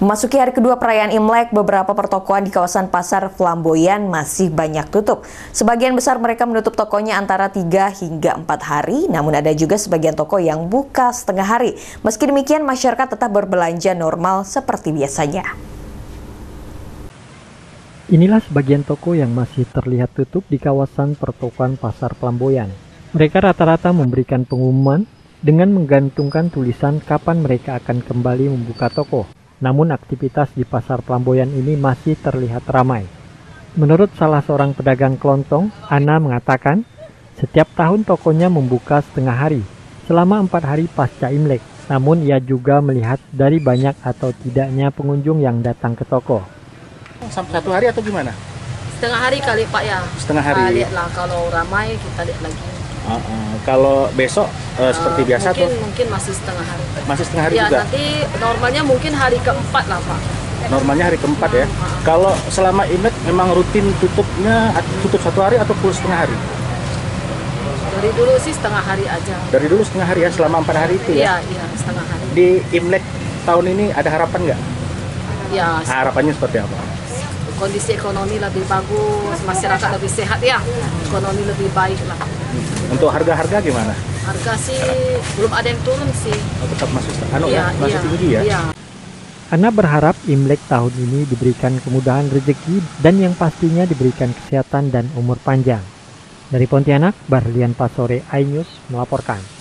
Memasuki hari kedua perayaan Imlek, beberapa pertokoan di kawasan Pasar Flamboyan masih banyak tutup. Sebagian besar mereka menutup tokonya antara 3 hingga 4 hari, namun ada juga sebagian toko yang buka setengah hari. Meski demikian, masyarakat tetap berbelanja normal seperti biasanya. Inilah sebagian toko yang masih terlihat tutup di kawasan pertokoan Pasar Flamboyan. Mereka rata-rata memberikan pengumuman dengan menggantungkan tulisan kapan mereka akan kembali membuka toko. Namun aktivitas di pasar Pelamboyan ini masih terlihat ramai. Menurut salah seorang pedagang kelontong, Ana mengatakan, setiap tahun tokonya membuka setengah hari, selama empat hari pasca Imlek. Namun ia juga melihat dari banyak atau tidaknya pengunjung yang datang ke toko. Sampai satu hari atau gimana? Setengah hari kali Pak ya. Setengah hari. Uh, lihatlah kalau ramai kita lihat lagi. Uh, uh, kalau besok uh, seperti biasa mungkin, tuh? Mungkin masih setengah hari. Masih setengah hari ya, juga? nanti normalnya mungkin hari keempat lah Pak. Normalnya hari keempat ya? Hmm. Kalau selama Imlek memang rutin tutupnya tutup satu hari atau full setengah hari? Dari dulu sih setengah hari aja. Dari dulu setengah hari ya, selama empat hari itu ya? ya? Iya, iya setengah hari. Di Imlek tahun ini ada harapan nggak? Ya, Harapannya seperti apa? Kondisi ekonomi lebih bagus, masyarakat lebih sehat ya, ekonomi lebih baik lah. Untuk harga-harga gimana? Harga sih belum ada yang turun sih. Oh, tetap masih anu Iya, ya, masih iya, tinggi ya? Iya. Ana berharap Imlek tahun ini diberikan kemudahan rezeki dan yang pastinya diberikan kesehatan dan umur panjang. Dari Pontianak, Barlian Pasore, iNews melaporkan.